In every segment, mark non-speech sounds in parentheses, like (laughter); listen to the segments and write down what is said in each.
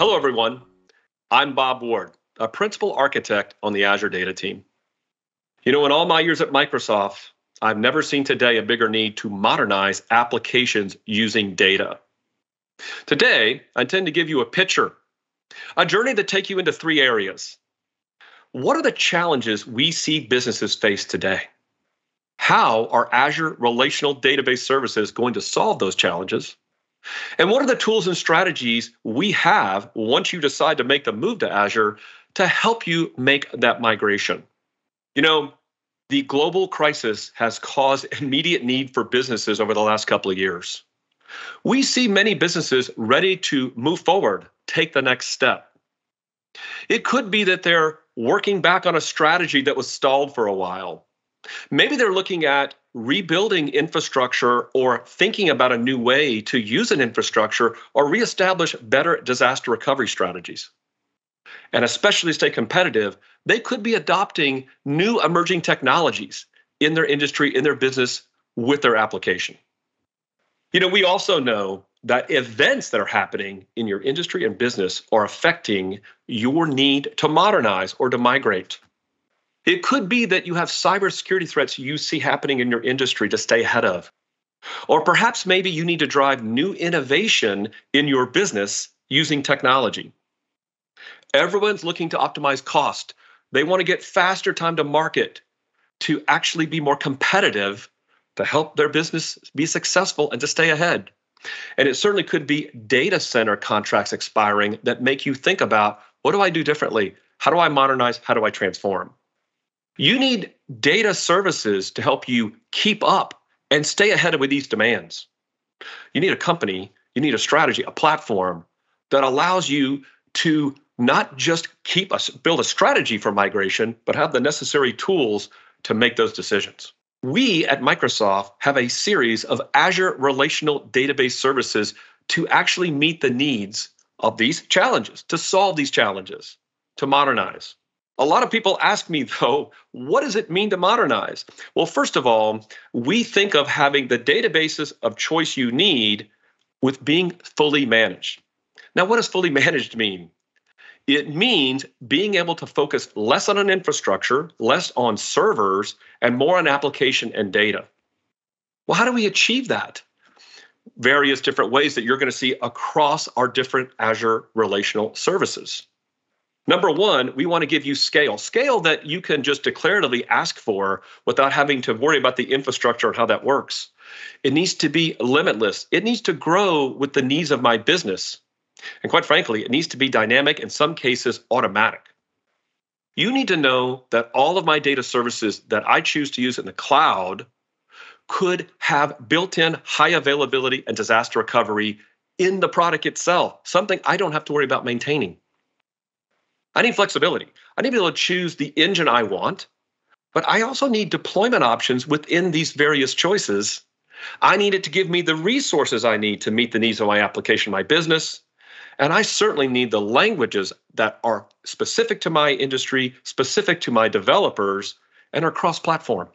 Hello, everyone. I'm Bob Ward, a principal architect on the Azure data team. You know, in all my years at Microsoft, I've never seen today a bigger need to modernize applications using data. Today, I intend to give you a picture, a journey to take you into three areas. What are the challenges we see businesses face today? How are Azure relational database services going to solve those challenges? And what are the tools and strategies we have once you decide to make the move to Azure to help you make that migration? You know, the global crisis has caused (laughs) immediate need for businesses over the last couple of years. We see many businesses ready to move forward, take the next step. It could be that they're working back on a strategy that was stalled for a while. Maybe they're looking at rebuilding infrastructure or thinking about a new way to use an infrastructure or reestablish better disaster recovery strategies. And especially to stay competitive, they could be adopting new emerging technologies in their industry, in their business, with their application. You know, we also know that events that are happening in your industry and business are affecting your need to modernize or to migrate. It could be that you have cybersecurity threats you see happening in your industry to stay ahead of. Or perhaps maybe you need to drive new innovation in your business using technology. Everyone's looking to optimize cost. They want to get faster time to market to actually be more competitive to help their business be successful and to stay ahead. And it certainly could be data center contracts expiring that make you think about what do I do differently? How do I modernize? How do I transform? You need data services to help you keep up and stay ahead with these demands. You need a company, you need a strategy, a platform that allows you to not just keep us build a strategy for migration, but have the necessary tools to make those decisions. We at Microsoft have a series of Azure relational database services to actually meet the needs of these challenges, to solve these challenges, to modernize. A lot of people ask me, though, what does it mean to modernize? Well, first of all, we think of having the databases of choice you need with being fully managed. Now, what does fully (laughs) managed mean? It means being able to focus less on an infrastructure, less on servers, and more on application and data. Well, how do we achieve that? Various different ways that you're going to see across our different Azure relational services. Number one, we want to give you scale, scale that you can just declaratively ask for without having to worry about the infrastructure and how that works. It needs to be limitless. It needs to grow with the needs of my business. And quite frankly, it needs to be dynamic, in some cases, automatic. You need to know that all of my data services that I choose to use in the cloud could have built in high availability and disaster recovery in the product itself, something I don't have to worry about maintaining. I need flexibility. I need to be able to choose the engine I want, but I also need deployment options within these various choices. I need it to give me the resources I need to meet the needs of my application, my business. And I certainly need the languages that are specific to my industry, specific to my developers, and are cross platform.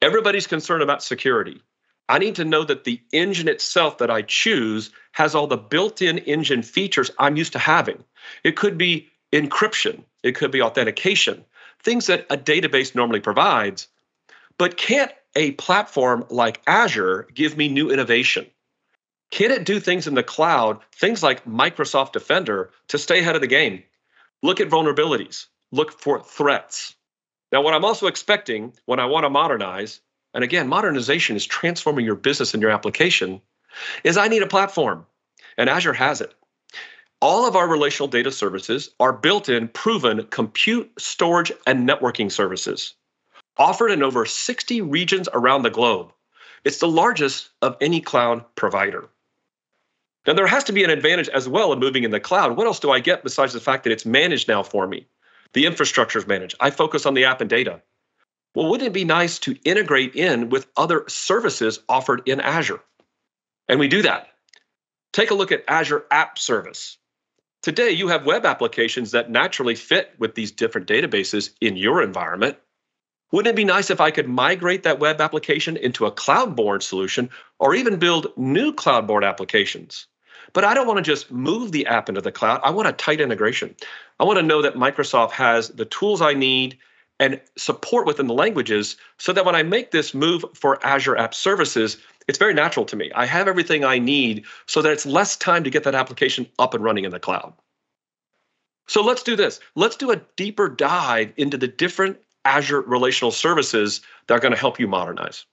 Everybody's concerned about security. I need to know that the engine itself that I choose has all the built in engine features I'm used to having. It could be encryption, it could be authentication, things that a database normally provides. But can't a platform like Azure give me new innovation? Can it do things in the cloud, things like Microsoft Defender, to stay ahead of the game? Look at vulnerabilities, look for threats. Now, what I'm also expecting when I want to modernize, and again, modernization is transforming your business and your application, is I need a platform, and Azure has it. All of our relational data services are built in, proven compute, storage, and networking services offered in over 60 regions around the globe. It's the largest of any cloud provider. Now, there has to be an advantage as well in moving in the cloud. What else do I get besides the fact that it's managed now for me? The infrastructure is managed. I focus on the app and data. Well, wouldn't it be nice to integrate in with other services offered in Azure? And we do that. Take a look at Azure App Service. Today, you have web applications that naturally fit with these different databases in your environment. Wouldn't it be nice if I could migrate that web application into a cloud born solution or even build new cloud born applications? But I don't want to just move the app into the cloud. I want a tight integration. I want to know that Microsoft has the tools I need and support within the languages so that when I make this move for Azure App Services, it's very natural to me. I have everything I need so that it's less time to get that application up and running in the cloud. So let's do this. Let's do a deeper dive into the different Azure relational services that are going to help you modernize.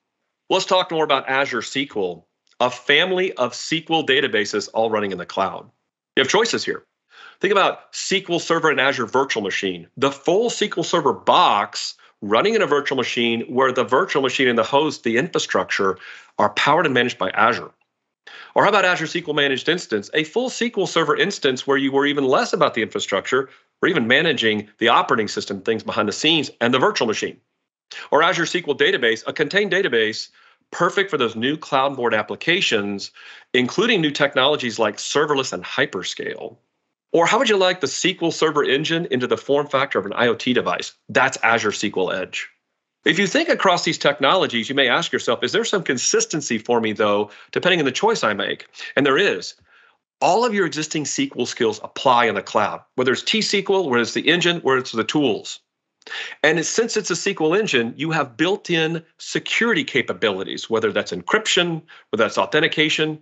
Let's talk more about Azure SQL, a family of SQL databases all running in the cloud. You have choices here. Think about SQL Server and Azure Virtual Machine, the full SQL Server box running in a virtual machine where the virtual machine and the host, the infrastructure, are powered and managed by Azure. Or how about Azure SQL Managed Instance, a full SQL Server instance where you were even less about the infrastructure or even managing the operating system, things behind the scenes, and the virtual machine. Or Azure SQL Database, a contained database perfect for those new cloud board applications, including new technologies like serverless and hyperscale. Or how would you like the SQL Server engine into the form factor of an IoT device? That's Azure SQL Edge. If you think across these technologies, you may ask yourself, is there some consistency for me, though, depending on the choice I make? And there is. All of your existing SQL skills apply in the cloud, whether it's T-SQL, whether it's the engine, whether it's the tools. And since it's a SQL engine, you have built in security capabilities, whether that's encryption, whether that's authentication,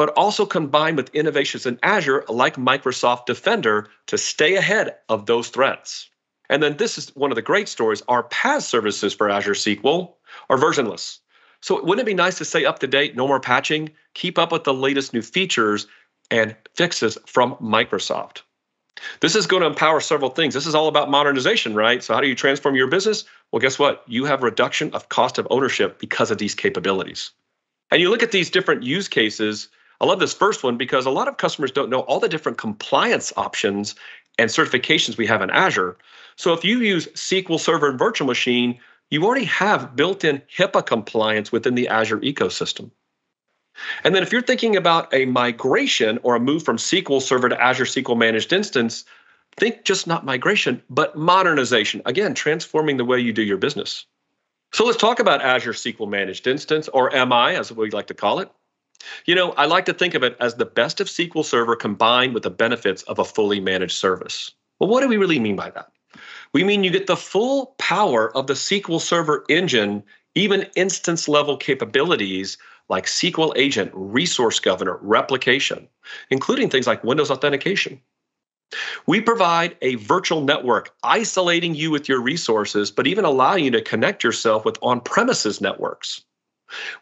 but also combined with innovations in Azure like Microsoft Defender to stay ahead of those threats. And then this is one of the great stories. Our PaaS services for Azure SQL are versionless. So wouldn't it be nice to stay up to date, no more patching, keep up with the latest new features and fixes from Microsoft? This is going to empower several things. This is all about modernization, right? So how do you transform your business? Well, guess what? You have reduction of cost of ownership because of these capabilities. And you look at these different use cases. I love this first one because a lot of customers don't know all the different compliance options and certifications we have in Azure. So if you use SQL Server and Virtual Machine, you already have built in HIPAA compliance within the Azure ecosystem. And then if you're thinking about a migration or a move from SQL Server to Azure SQL Managed Instance, think just not migration, but modernization. Again, transforming the way you do your business. So let's talk about Azure SQL Managed Instance, or MI, as we like to call it. You know, I like to think of it as the best of SQL Server combined with the benefits of a fully managed service. Well, what do we really mean by that? We mean you get the full power of the SQL Server engine, even instance level capabilities like SQL Agent, Resource Governor, replication, including things like Windows authentication. We provide a virtual network isolating you with your resources, but even allowing you to connect yourself with on premises networks.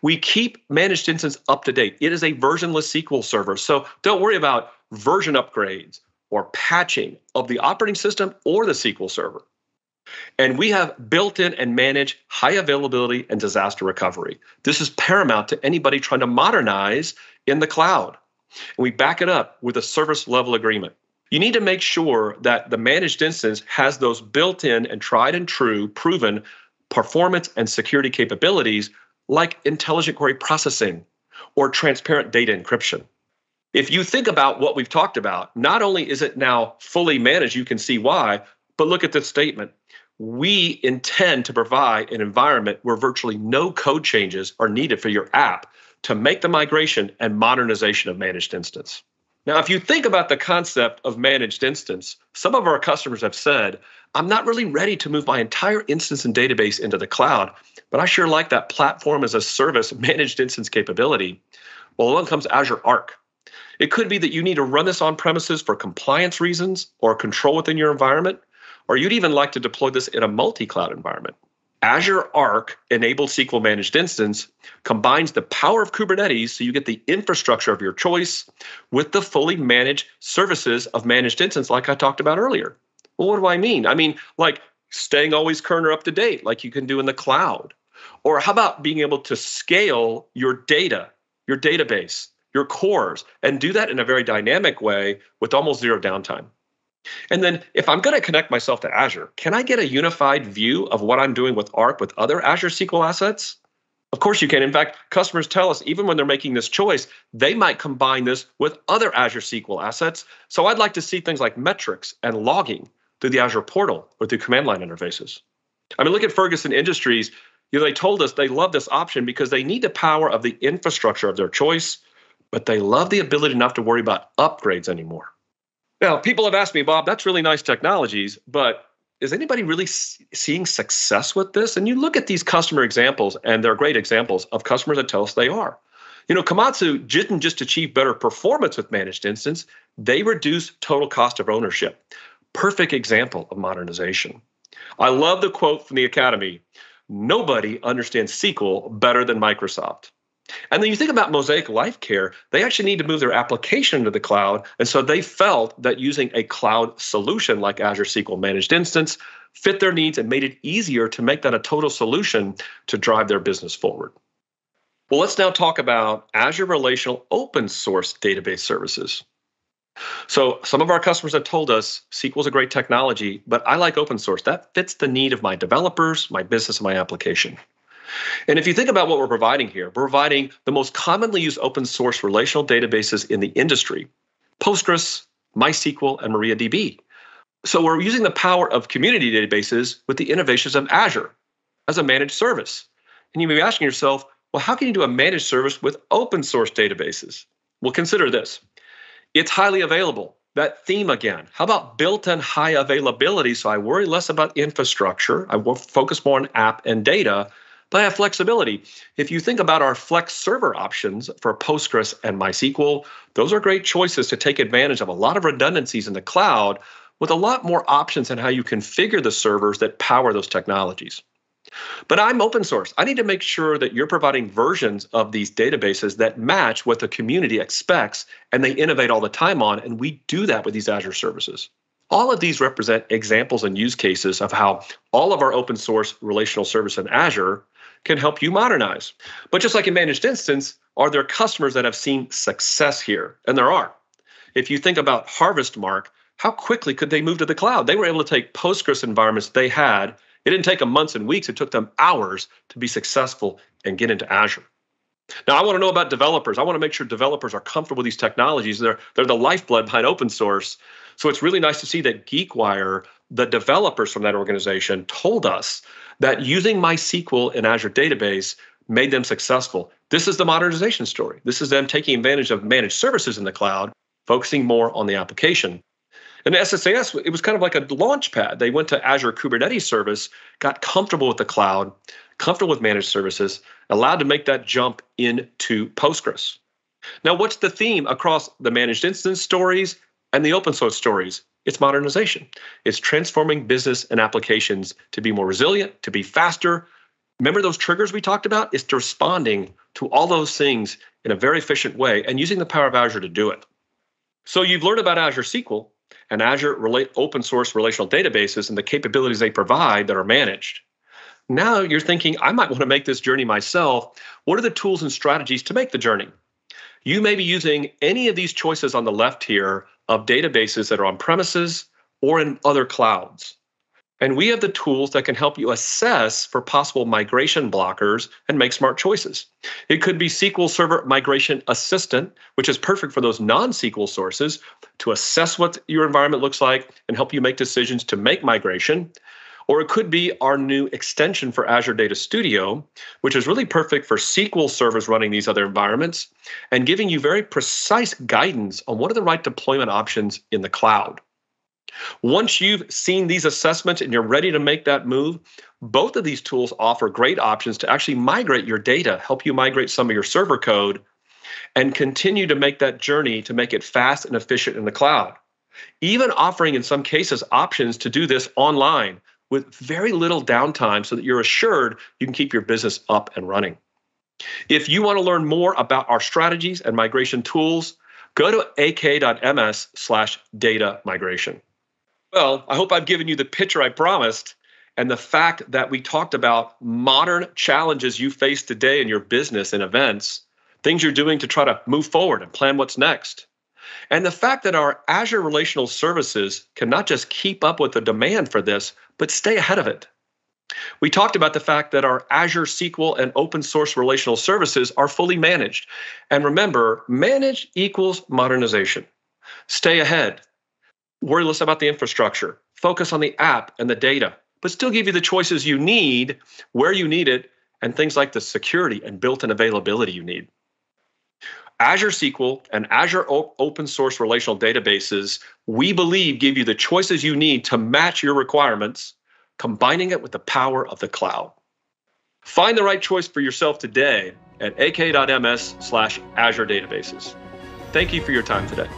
We keep managed instance up to date. It is a versionless SQL server. So don't worry about version upgrades or patching of the operating system or the SQL Server. And we have built in and manage high availability and disaster recovery. This is paramount to anybody trying to modernize in the cloud. And we back it up with a service level agreement. You need to make sure that the managed instance has those built in and tried and true, proven performance and security capabilities like intelligent query processing or transparent data encryption. If you think about what we've talked about, not only is it now fully managed, you can see why, but look at this statement. We intend to provide an environment where virtually no code changes are needed for your app to make the migration and modernization of managed instance. Now, if you think about the concept of managed instance, some of our customers have said, I'm not really ready to move my entire instance and database into the cloud, but I sure like that platform as a service (laughs) managed instance capability. Well, along comes Azure Arc. It could be that you need to run this on premises for compliance reasons or control within your environment, or you'd even like to deploy this in a multi cloud environment. Azure Arc enabled SQL managed instance combines the power of Kubernetes so you get the infrastructure of your choice with the fully managed services of managed instance, like I talked about earlier. Well, what do I mean? I mean, like staying always current or up to date, like you can do in the cloud. Or how about being able to scale your data, your database, your cores, and do that in a very dynamic way with almost zero downtime. And then if I'm going to connect myself to Azure, can I get a unified view of what I'm doing with Arc with other Azure SQL assets? Of course you can. In fact, customers tell us even when they're making this choice, they might combine this with other Azure SQL assets. So I'd like to see things like metrics and logging through the Azure portal or through command line interfaces. I mean, look at Ferguson Industries. You know, they told us they love this option because they need the power of the infrastructure of their choice but they love the ability not to worry about upgrades anymore. Now, people have asked me, Bob, that's really nice technologies, but is anybody really seeing success with this? And you look at these customer examples, and they're great examples of customers that tell us they are. You know, Komatsu didn't just achieve better performance with managed instance, they reduced total cost of ownership. Perfect example of modernization. I love the quote from the Academy Nobody understands SQL better than Microsoft. And then you think about Mosaic Life Care, they actually need to move their application to the cloud. And so they felt that using a cloud solution like Azure SQL Managed Instance fit their needs and made it easier to make that a total solution to drive their business forward. Well, let's now talk about Azure Relational Open Source Database Services. So, some of our customers have told us SQL is a great technology, but I like open source. That fits the need of my developers, my business, and my application. And if you think about what we're providing here, we're providing the most commonly used open source relational databases in the industry Postgres, MySQL, and MariaDB. So we're using the power of community databases with the innovations of Azure as a managed service. And you may be asking yourself, well, how can you do a managed service with open source databases? Well, consider this it's highly available. That theme again. How about built in high availability? So I worry less about infrastructure. I will focus more on app and data but I have flexibility. If you think about our Flex server options for Postgres and MySQL, those are great choices to take advantage of a lot of redundancies in the cloud with a lot more options in how you configure the servers that power those technologies. But I'm open source. I need to make sure that you're providing versions of these databases that match what the community expects and they innovate all the time on. And we do that with these Azure services. All of these represent examples and use cases of how all of our open source relational service in Azure can help you modernize. But just like in managed instance, are there customers that have seen success here? And there are. If you think about HarvestMark, how quickly could they move to the cloud? They were able to take Postgres environments they had. It didn't take them months and weeks, it took them hours to be successful and get into Azure. Now, I want to know about developers. I want to make sure developers are comfortable with these technologies. They're, they're the lifeblood behind open source. So it's really nice to see that GeekWire, the developers from that organization, told us that using MySQL in Azure Database made them successful. This is the modernization story. This is them taking advantage of managed services in the cloud, focusing more on the application. And SSAS, it was kind of like a launch pad. They went to Azure Kubernetes service, got comfortable with the cloud, comfortable with managed services, allowed to make that jump into Postgres. Now, what's the theme across the managed instance stories and the open source stories? It's modernization. It's transforming business and applications to be more resilient, to be faster. Remember those triggers we talked about? It's responding to all those things in a very efficient way and using the power of Azure to do it. So you've learned about Azure SQL and Azure relate open source relational databases and the capabilities they provide that are managed. Now you're thinking, I might want to make this journey myself. What are the tools and strategies to make the journey? You may be using any of these choices on the left here of databases that are on premises or in other clouds. And we have the tools that can help you assess for possible migration blockers and make smart choices. It could be SQL Server Migration Assistant, which is perfect for those non SQL sources to assess what your environment looks like and help you make decisions to make migration. Or it could be our new extension for Azure Data Studio, which is really perfect for SQL servers running these other environments and giving you very precise guidance on what are the right deployment options in the cloud. Once you've seen these assessments and you're ready to make that move, both of these tools offer great options to actually migrate your data, help you migrate some of your server code, and continue to make that journey to make it fast and efficient in the cloud. Even offering, in some cases, options to do this online with very little downtime so that you're assured you can keep your business up and running. If you want to learn more about our strategies and migration tools, go to aka.ms slash data migration. Well, I hope I've given you the picture I promised and the fact that we talked about modern challenges you face today in your business and events, things you're doing to try to move forward and plan what's next. And the fact that our Azure relational services can not just keep up with the demand for this, but stay ahead of it. We talked about the fact that our Azure SQL and open source relational services are fully managed. And remember, manage equals modernization. Stay ahead. Worry less about the infrastructure. Focus on the app and the data, but still give you the choices you need, where you need it, and things like the security and built in availability you need. Azure SQL and Azure open source relational databases, we believe give you the choices you need to match your requirements, combining it with the power of the cloud. Find the right choice for yourself today at aka.ms slash Azure Databases. Thank you for your time today.